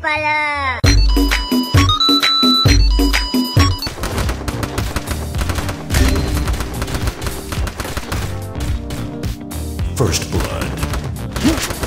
pala! First Blood.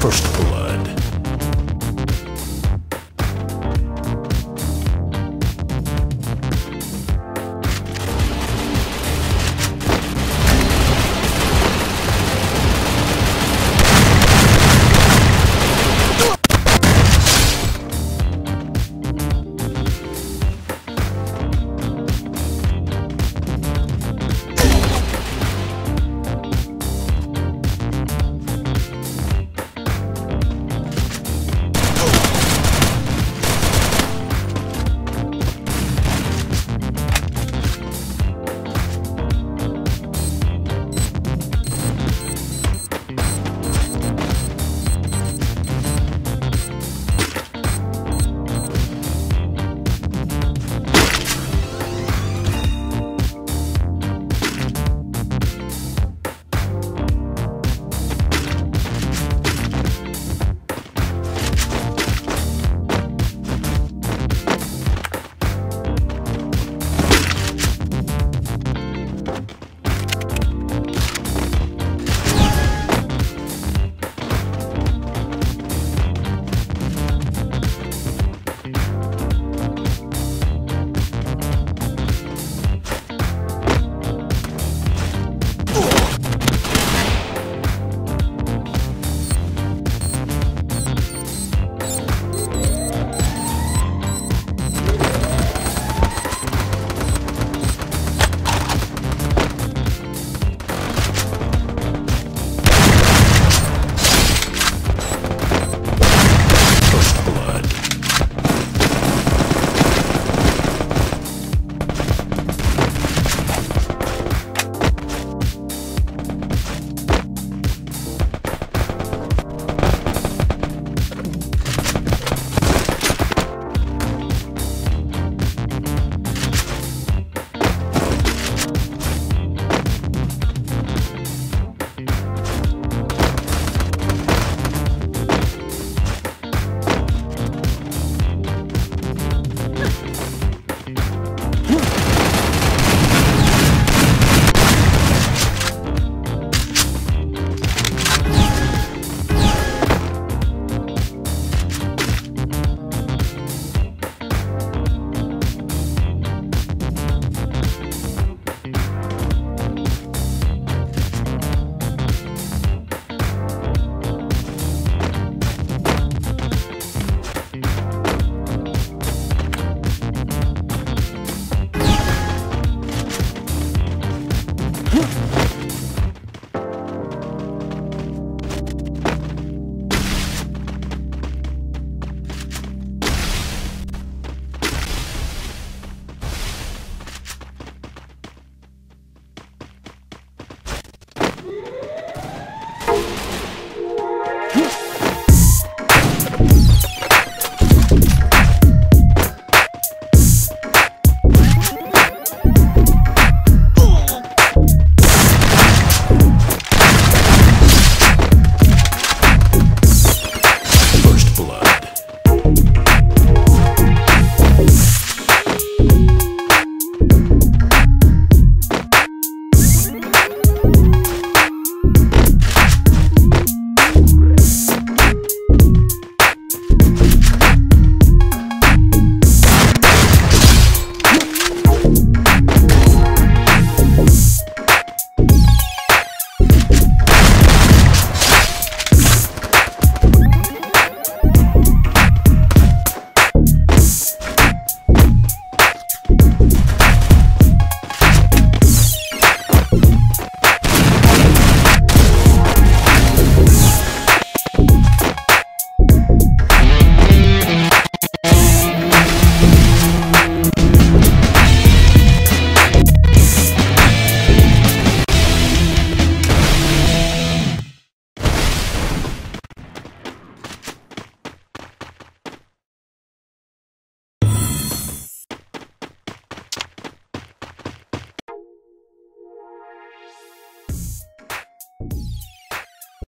First Blood.